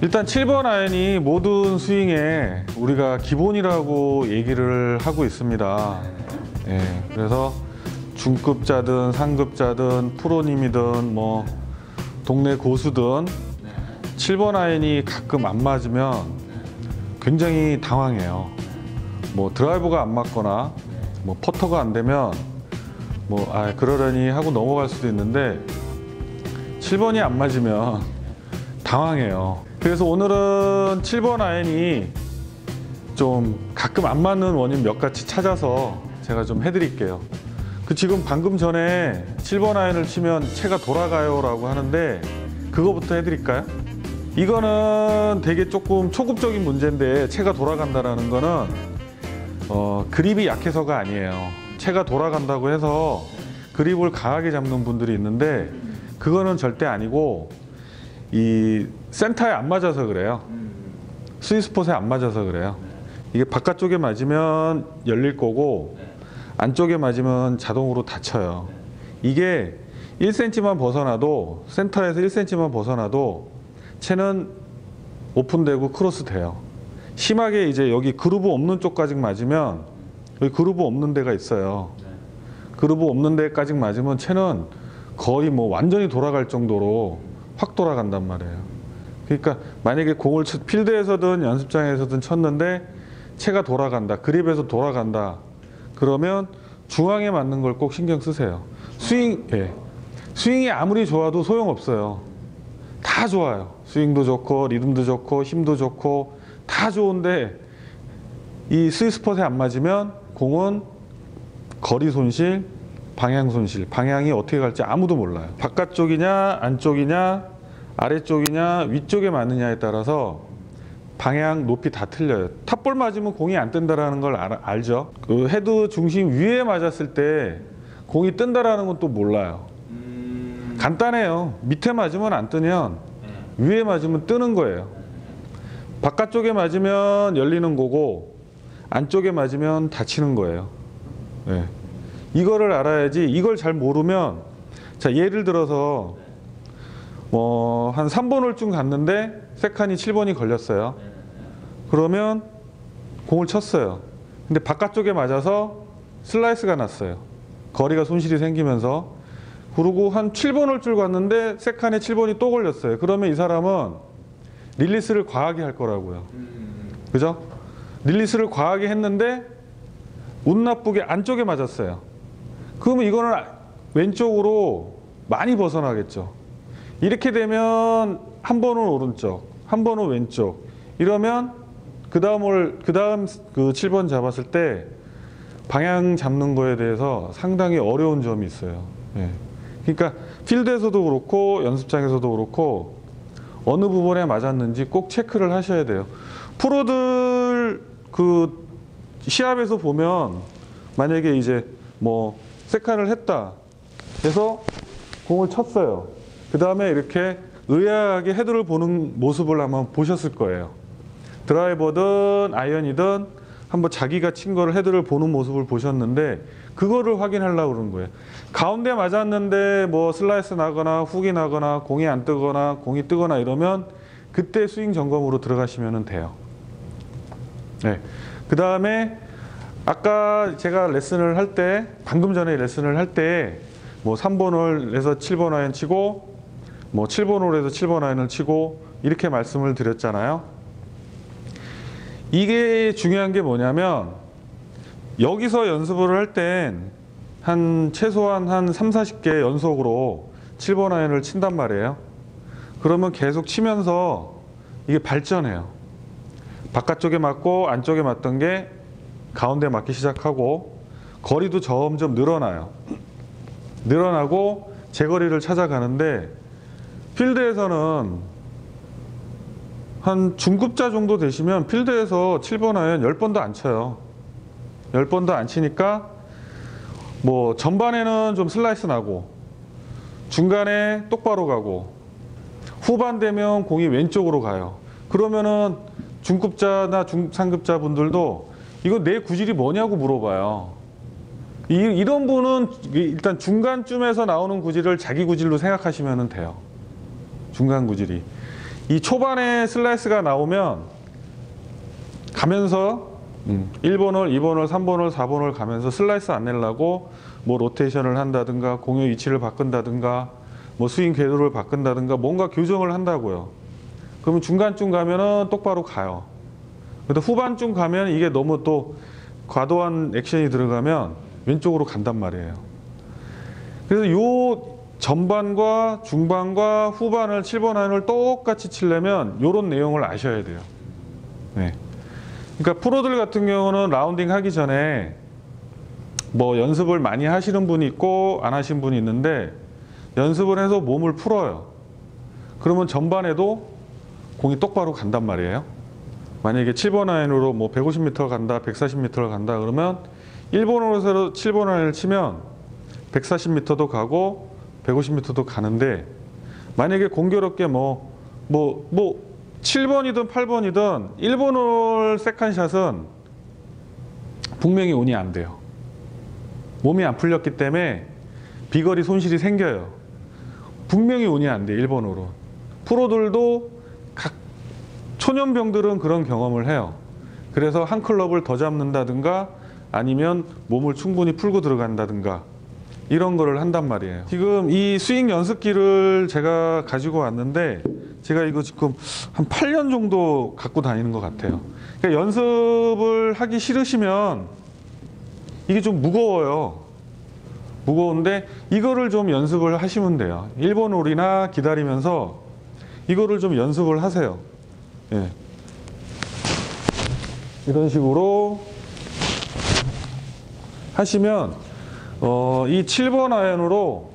일단 7번 아이언이 모든 스윙에 우리가 기본이라고 얘기를 하고 있습니다. 예, 그래서 중급자든 상급자든 프로님이든 뭐 동네 고수든 7번 아이언이 가끔 안 맞으면 굉장히 당황해요. 뭐 드라이버가 안 맞거나 뭐 퍼터가 안 되면 뭐 아 그러려니 하고 넘어갈 수도 있는데 7번이 안 맞으면 당황해요. 그래서 오늘은 7번 아이언이 좀 가끔 안 맞는 원인 몇 가지 찾아서 제가 좀 해드릴게요. 그 지금 방금 전에 7번 아이언을 치면 채가 돌아가요 라고 하는데 그거부터 해드릴까요? 이거는 되게 조금 초급적인 문제인데 채가 돌아간다라는 거는 어, 그립이 약해서가 아니에요. 채가 돌아간다고 해서 그립을 강하게 잡는 분들이 있는데 그거는 절대 아니고 이 센터에 안 맞아서 그래요. 스위스폿에 안 맞아서 그래요. 이게 바깥쪽에 맞으면 열릴 거고 안쪽에 맞으면 자동으로 닫혀요. 이게 1cm만 벗어나도 센터에서 1cm만 벗어나도 채는 오픈되고 close 돼요. 심하게 이제 여기 그루브 없는 쪽까지 맞으면 여기 그루브 없는 데가 있어요. 그루브 없는 데까지 맞으면 채는 거의 뭐 완전히 돌아갈 정도로 확 돌아간단 말이에요. 그러니까 만약에 공을 쳐- 필드에서든 연습장에서든 쳤는데 채가 돌아간다, 그립에서 돌아간다. 그러면 중앙에 맞는 걸 꼭 신경 쓰세요. 스윙, 예. 스윙이 아무리 좋아도 소용없어요. 다 좋아요. 스윙도 좋고, 리듬도 좋고, 힘도 좋고, 다 좋은데 이 스위스폿에 안 맞으면 공은 거리 손실, 방향 손실, 방향이 어떻게 갈지 아무도 몰라요. 바깥쪽이냐, 안쪽이냐, 아래쪽이냐, 위쪽에 맞느냐에 따라서 방향, 높이 다 틀려요. top ball 맞으면 공이 안 뜬다라는 걸 알, 알죠. 그 헤드 중심 위에 맞았을 때 공이 뜬다라는 건 또 몰라요. 간단해요. 밑에 맞으면 안 뜨면 위에 맞으면 뜨는 거예요. 바깥쪽에 맞으면 열리는 거고 안쪽에 맞으면 닫히는 거예요. 네. 이거를 알아야지 이걸 잘 모르면 자 예를 들어서 뭐 한 3번 홀쯤 갔는데 second이 7번이 걸렸어요. 그러면 공을 쳤어요. 근데 바깥쪽에 맞아서 슬라이스가 났어요. 거리가 손실이 생기면서 그리고 한 7번 홀줄 갔는데 세칸에 7번이 또 걸렸어요. 그러면 이 사람은 릴리스를 과하게 할 거라고요. 그죠? 릴리스를 과하게 했는데 운 나쁘게 안쪽에 맞았어요. 그러면 이거는 왼쪽으로 많이 벗어나겠죠. 이렇게 되면 한 번은 오른쪽, 한 번은 왼쪽. 이러면 그 다음을 그 다음 그 7번 잡았을 때 방향 잡는 거에 대해서 상당히 어려운 점이 있어요. 예. 그러니까 필드에서도 그렇고 연습장에서도 그렇고 어느 부분에 맞았는지 꼭 체크를 하셔야 돼요. 프로들 그 시합에서 보면 만약에 이제 뭐 세칸을 했다 해서 공을 쳤어요. 그 다음에 이렇게 의아하게 헤드를 보는 모습을 아마 보셨을 거예요. 드라이버든 아이언이든 한번 자기가 친 거를 헤드를 보는 모습을 보셨는데 그거를 확인하려고 그러는 거예요. 가운데 맞았는데 뭐 슬라이스 나거나 훅이 나거나 공이 안 뜨거나 공이 뜨거나 이러면 그때 스윙 점검으로 들어가시면 돼요. 네. 그 다음에 아까 제가 레슨을 할 때, 방금 전에 레슨을 할 때, 뭐 3번 홀에서 7번 아이언 치고, 뭐 7번 홀에서 7번 아이언을 치고, 이렇게 말씀을 드렸잖아요. 이게 중요한 게 뭐냐면, 여기서 연습을 할 땐, 한, 최소한 한 3, 40개 연속으로 7번 아이언을 친단 말이에요. 그러면 계속 치면서 이게 발전해요. 바깥쪽에 맞고 안쪽에 맞던 게 가운데 맞기 시작하고 거리도 점점 늘어나요. 늘어나고 제거리를 찾아가는데 필드에서는 한 중급자 정도 되시면 필드에서 7번 아이언 10번도 안 쳐요. 10번도 안 치니까 뭐 전반에는 좀 슬라이스 나고 중간에 똑바로 가고 후반 되면 공이 왼쪽으로 가요. 그러면은 중급자나 중상급자 분들도 이거 내 구질이 뭐냐고 물어봐요. 이, 이런 분은 일단 중간쯤에서 나오는 구질을 자기 구질로 생각하시면 돼요. 중간 구질이. 이 초반에 슬라이스가 나오면 가면서 음, 1번을, 2번을, 3번을, 4번을 가면서 슬라이스 안 내려고 뭐 로테이션을 한다든가 공의 위치를 바꾼다든가 뭐 스윙 궤도를 바꾼다든가 뭔가 교정을 한다고요. 그러면 중간쯤 가면은 똑바로 가요. 근데 후반쯤 가면 이게 너무 또 과도한 액션이 들어가면 왼쪽으로 간단 말이에요. 그래서 요 전반과 중반과 후반을 7번 아이언을 똑같이 치려면 요런 내용을 아셔야 돼요. 네. 그러니까 프로들 같은 경우는 라운딩 하기 전에 뭐 연습을 많이 하시는 분이 있고 안 하신 분이 있는데 연습을 해서 몸을 풀어요. 그러면 전반에도 공이 똑바로 간단 말이에요. 만약에 7번 아이언으로 뭐 150m 간다, 140m를 간다 그러면 1번으로 7번 아이언을 치면 140m도 가고 150m도 가는데 만약에 공교롭게 뭐 뭐 뭐 7번이든 8번이든 1번홀 세컨샷은 분명히 운이 안 돼요. 몸이 안 풀렸기 때문에 비거리 손실이 생겨요. 분명히 운이 안 돼, 1번으로. 프로들도 각 초년병들은 그런 경험을 해요. 그래서 한 클럽을 더 잡는다든가 아니면 몸을 충분히 풀고 들어간다든가 이런 거를 한단 말이에요. 지금 이 스윙 연습기를 제가 가지고 왔는데 제가 이거 지금 한 8년 정도 갖고 다니는 것 같아요. 그러니까 연습을 하기 싫으시면 이게 좀 무거워요. 무거운데 이거를 좀 연습을 하시면 돼요. 1번 홀이나 기다리면서 이거를 좀 연습을 하세요. 예. 이런 식으로 하시면 어, 이 7번 아이언으로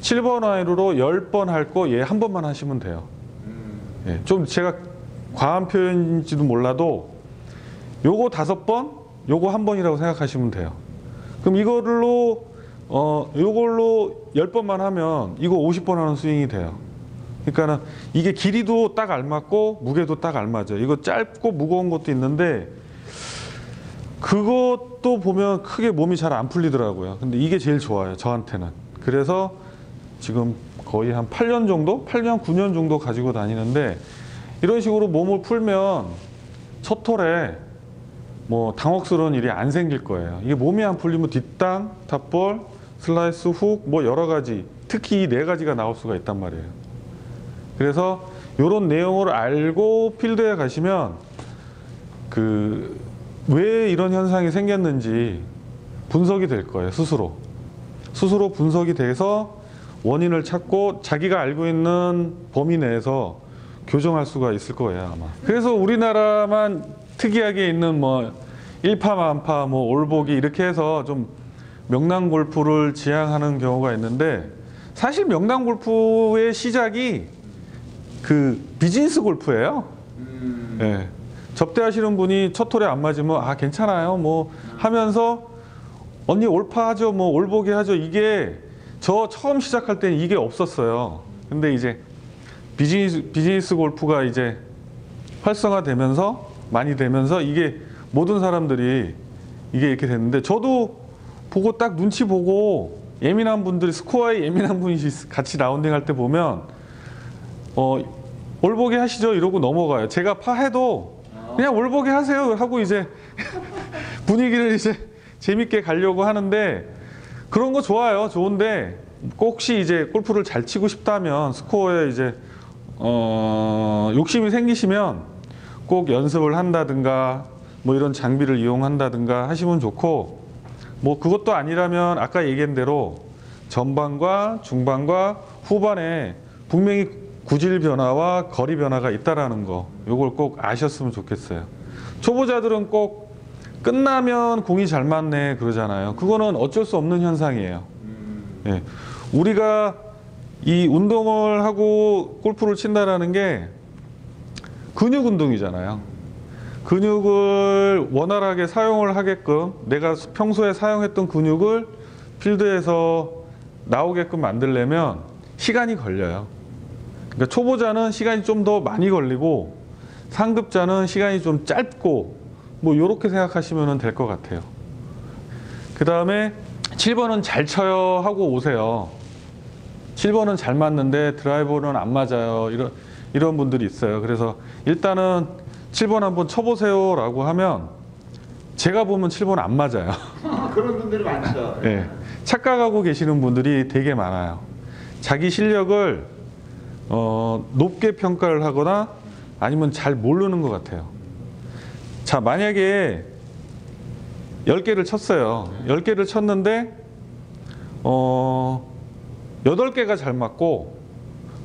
7번 아이언으로 10번 할 거 얘 한 번만 하시면 돼요. 예, 좀 제가 과한 표현인지도 몰라도 요거 다섯 번, 요거 한 번이라고 생각하시면 돼요. 그럼 이걸로 어 요걸로 10번만 하면 이거 50번 하는 스윙이 돼요. 그러니까는 이게 길이도 딱 알맞고 무게도 딱 알맞아요. 이거 짧고 무거운 것도 있는데 그것도 보면 크게 몸이 잘 안 풀리더라고요. 근데 이게 제일 좋아요. 저한테는. 그래서 지금 거의 한 8년 정도? 8년, 9년 정도 가지고 다니는데 이런 식으로 몸을 풀면 첫 톨에 뭐 당혹스러운 일이 안 생길 거예요. 이게 몸이 안 풀리면 뒷땅, 탑볼, 슬라이스, 훅, 뭐 여러 가지 특히 이 네 가지가 나올 수가 있단 말이에요. 그래서 이런 내용을 알고 필드에 가시면 그 왜 이런 현상이 생겼는지 분석이 될 거예요 스스로. 스스로 분석이 돼서 원인을 찾고 자기가 알고 있는 범위 내에서 교정할 수가 있을 거예요 아마. 그래서 우리나라만 특이하게 있는 뭐 일파만파 뭐 올보기 이렇게 해서 좀 명랑 골프를 지향하는 경우가 있는데 사실 명랑 골프의 시작이 그 비즈니스 골프예요. 예. 접대하시는 분이 첫 홀에 안 맞으면 아 괜찮아요 뭐 하면서 언니 올파 하죠 뭐 올보기 하죠 이게 저 처음 시작할 때는 이게 없었어요. 근데 이제 비즈니스 비즈니스 골프가 이제 활성화되면서 많이 되면서 이게 모든 사람들이 이게 이렇게 됐는데 저도 보고 딱 눈치 보고 예민한 분들이 스코어에 예민한 분이 같이 라운딩 할 때 보면 어 올보기 하시죠 이러고 넘어가요. 제가 파해도 그냥 올보기 하세요 하고 이제 분위기를 이제 재밌게 가려고 하는데 그런 거 좋아요. 좋은데 꼭 혹시 이제 골프를 잘 치고 싶다면 스코어에 이제 어 욕심이 생기시면 꼭 연습을 한다든가 뭐 이런 장비를 이용한다든가 하시면 좋고 뭐 그것도 아니라면 아까 얘기한 대로 전반과 중반과 후반에 분명히 구질 변화와 거리 변화가 있다라는 거 요걸 꼭 아셨으면 좋겠어요. 초보자들은 꼭 끝나면 공이 잘 맞네 그러잖아요. 그거는 어쩔 수 없는 현상이에요. 예. 우리가 이 운동을 하고 골프를 친다라는 게 근육 운동이잖아요. 근육을 원활하게 사용을 하게끔 내가 평소에 사용했던 근육을 필드에서 나오게끔 만들려면 시간이 걸려요. 그러니까 초보자는 시간이 좀 더 많이 걸리고 상급자는 시간이 좀 짧고 뭐 이렇게 생각하시면 될 것 같아요. 그 다음에 7번은 잘 쳐요 하고 오세요. 7번은 잘 맞는데 드라이버는 안 맞아요. 이런 이런 분들이 있어요. 그래서 일단은 7번 한번 쳐보세요 라고 하면 제가 보면 7번 안 맞아요. 그런 분들이 많죠. 예. 착각하고 계시는 분들이 되게 많아요. 자기 실력을 어, 높게 평가를 하거나 아니면 잘 모르는 것 같아요. 자, 만약에 10개를 쳤어요. 10개를 쳤는데, 어, 8개가 잘 맞고,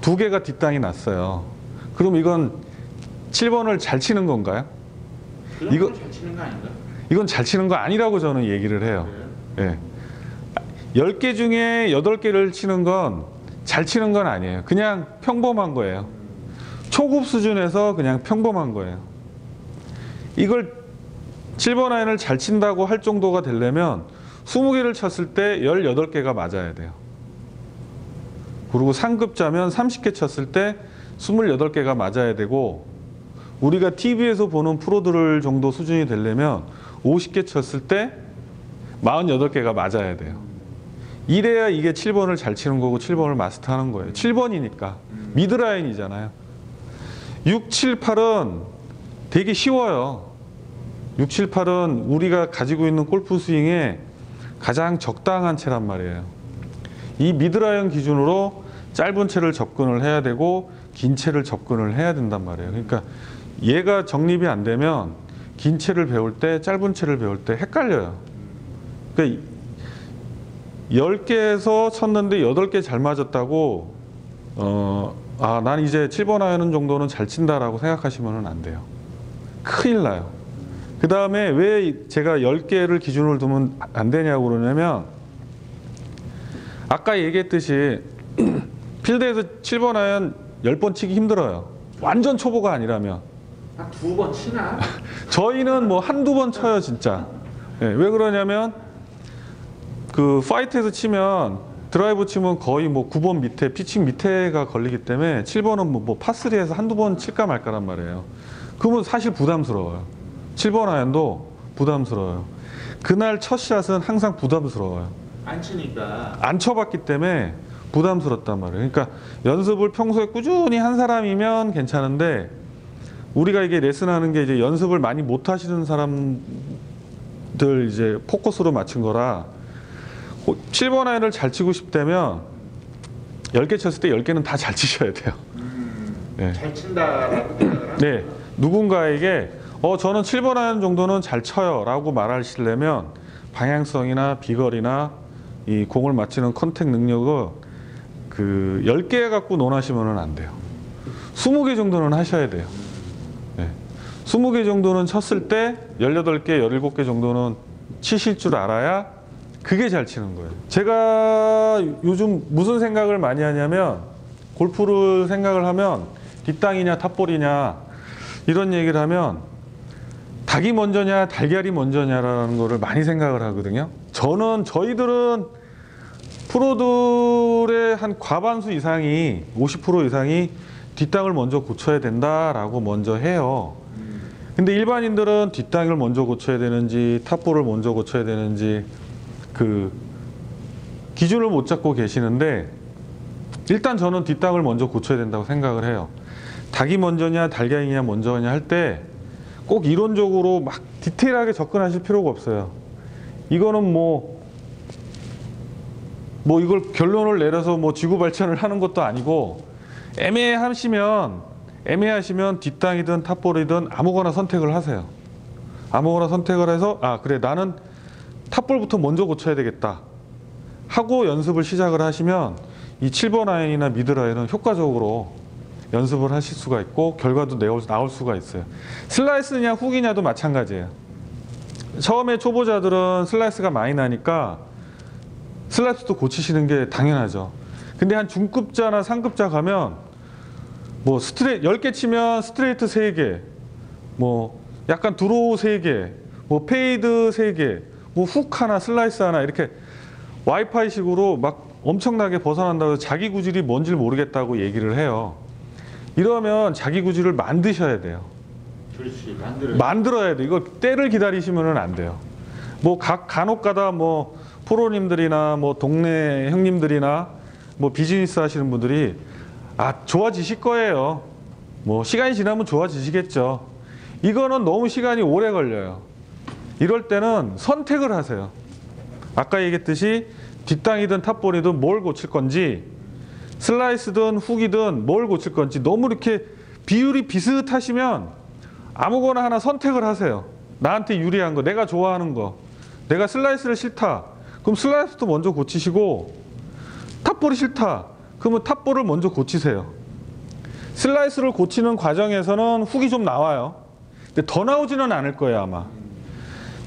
2개가 뒷땅이 났어요. 그럼 이건 7번을 잘 치는 건가요? 이거 잘 치는 거 아닌가? 이건 잘 치는 거 아니라고 저는 얘기를 해요. 예. 10개 중에 8개를 치는 건 잘 치는 건 아니에요. 그냥 평범한 거예요. 초급 수준에서 그냥 평범한 거예요. 이걸 7번 아이언을 잘 친다고 할 정도가 되려면 20개를 쳤을 때 18개가 맞아야 돼요. 그리고 상급자면 30개 쳤을 때 28개가 맞아야 되고 우리가 TV에서 보는 프로들 정도 수준이 되려면 50개 쳤을 때 48개가 맞아야 돼요. 이래야 이게 7번을 잘 치는 거고 7번을 마스터하는 거예요. 7번이니까 미드라인이잖아요. 6, 7, 8은 되게 쉬워요. 6, 7, 8은 우리가 가지고 있는 골프 스윙에 가장 적당한 채란 말이에요. 이 mid 아이언 기준으로 짧은 채를 접근을 해야 되고 긴 채를 접근을 해야 된단 말이에요. 그러니까 얘가 정립이 안 되면 긴 채를 배울 때 짧은 채를 배울 때 헷갈려요. 그러니까 10개에서 쳤는데 8개 잘 맞았다고 어, 아, 난 이제 7번 아이언 정도는 잘 친다라고 생각하시면 안 돼요. 큰일 나요. 그 다음에 왜 제가 10개를 기준으로 두면 안 되냐고 그러냐면 아까 얘기했듯이 필드에서 7번 아이언 10번 치기 힘들어요. 완전 초보가 아니라면. 한두번 치나? 저희는 뭐 한두 번 쳐요, 진짜. 예, 왜 그러냐면 그 white에서 치면 드라이브 치면 거의 뭐 9번 밑에 피칭 밑에가 걸리기 때문에 7번은 뭐, 뭐 파3에서 한두 번 칠까 말까란 말이에요. 그러면 사실 부담스러워요. 7번 아이언도 부담스러워요. 그날 첫 샷은 항상 부담스러워요. 안 치니까. 안 쳐봤기 때문에 부담스럽단 말이에요. 그러니까 연습을 평소에 꾸준히 한 사람이면 괜찮은데 우리가 이게 레슨하는 게 이제 연습을 많이 못 하시는 사람들 이제 포커스로 맞춘 거라 7번 아이를 잘 치고 싶다면 10개 쳤을 때 10개는 다 잘 치셔야 돼요. 음, 네. 잘 친다라고 생각을 네. 누군가에게 어 저는 7번 아이언 정도는 잘 쳐요 라고 말하시려면 방향성이나 비거리나 이 공을 맞히는 contact 능력을 그 10개 갖고 논하시면 안 돼요. 20개 정도는 하셔야 돼요. 네. 20개 정도는 쳤을 때 18개, 17개 정도는 치실 줄 알아야 그게 잘 치는 거예요. 제가 요즘 무슨 생각을 많이 하냐면 골프를 생각을 하면 뒷땅이냐 탑볼이냐 이런 얘기를 하면 닭이 먼저냐 달걀이 먼저냐라는 거를 많이 생각을 하거든요. 저는 저희들은 프로들의 한 과반수 이상이 50% 이상이 뒷땅을 먼저 고쳐야 된다라고 먼저 해요. 근데 일반인들은 뒷땅을 먼저 고쳐야 되는지 탑볼을 먼저 고쳐야 되는지 그 기준을 못 잡고 계시는데 일단 저는 뒷땅을 먼저 고쳐야 된다고 생각을 해요. 닭이 먼저냐 달걀이냐 먼저냐 할 때 꼭 이론적으로 막 디테일하게 접근하실 필요가 없어요. 이거는 뭐, 뭐 이걸 결론을 내려서 뭐 지구 발전을 하는 것도 아니고 애매하시면 애매하시면 뒷땅이든 탑볼이든 아무거나 선택을 하세요. 아무거나 선택을 해서 아 그래 나는 top ball부터 먼저 고쳐야 되겠다 하고 연습을 시작을 하시면 이 7번 아이언이나 mid 아이언은 효과적으로 연습을 하실 수가 있고 결과도 나올 수가 있어요. 슬라이스냐 훅이냐도 마찬가지예요. 처음에 초보자들은 슬라이스가 많이 나니까 슬라이스도 고치시는 게 당연하죠. 근데 한 중급자나 상급자 가면 뭐 스트레 10개 치면 스트레이트 3개, 뭐 약간 draw 3개, 뭐 fade 3개, 뭐 훅 하나, 슬라이스 하나 이렇게 와이파이 식으로 막 엄청나게 벗어난다고 해서 자기 구질이 뭔지 모르겠다고 얘기를 해요. 이러면 자기 구질을 만드셔야 돼요. 그렇지 만들어. 만들어야 돼. 이거 때를 기다리시면 안 돼요. 뭐 각 간혹 가다 뭐 프로님들이나 뭐 동네 형님들이나 뭐 비즈니스 하시는 분들이 아 좋아지실 거예요. 뭐 시간이 지나면 좋아지시겠죠. 이거는 너무 시간이 오래 걸려요. 이럴 때는 선택을 하세요. 아까 얘기했듯이 뒷땅이든 탑볼이든 뭘 고칠 건지 슬라이스든 훅이든 뭘 고칠 건지 너무 이렇게 비율이 비슷하시면 아무거나 하나 선택을 하세요. 나한테 유리한 거, 내가 좋아하는 거. 내가 슬라이스를 싫다. 그럼 슬라이스도 먼저 고치시고 top ball이 싫다. 그러면 top ball을 먼저 고치세요. 슬라이스를 고치는 과정에서는 훅이 좀 나와요. 근데 더 나오지는 않을 거예요, 아마.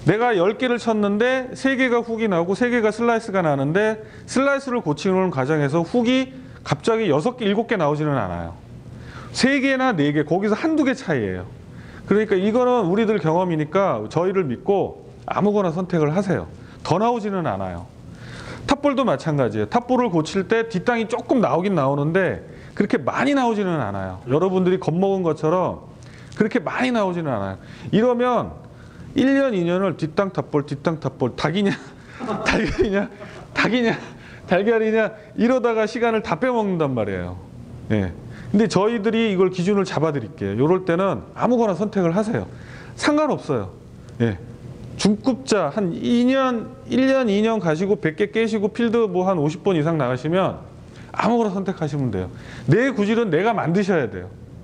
내가 10개를 쳤는데 3개가 훅이 나고 3개가 슬라이스가 나는데 슬라이스를 고치는 과정에서 훅이 갑자기 6개, 7개 나오지는 않아요. 3개나 4개, 거기서 한두 개 차이예요. 그러니까 이거는 우리들 경험이니까 저희를 믿고 아무거나 선택을 하세요. 더 나오지는 않아요. 탑볼도 마찬가지예요. 탑볼을 고칠 때 뒷땅이 조금 나오긴 나오는데 그렇게 많이 나오지는 않아요. 여러분들이 겁먹은 것처럼 그렇게 많이 나오지는 않아요. 이러면 1년, 2년을 뒷땅 탑볼, 뒷땅 탑볼, 닭이냐, 달걀이냐, 닭이냐, 달걀이냐 이러다가 시간을 다 빼먹는단 말이에요. 예. 근데 저희들이 이걸 기준을 잡아드릴게요. 이럴 때는 아무거나 선택을 하세요. 상관없어요. 예. 중급자 한 2년, 1년, 2년 가시고 100개 깨시고 필드 뭐 한 50번 이상 나가시면 아무거나 선택하시면 돼요. 내 구질은 내가 만드셔야 돼요.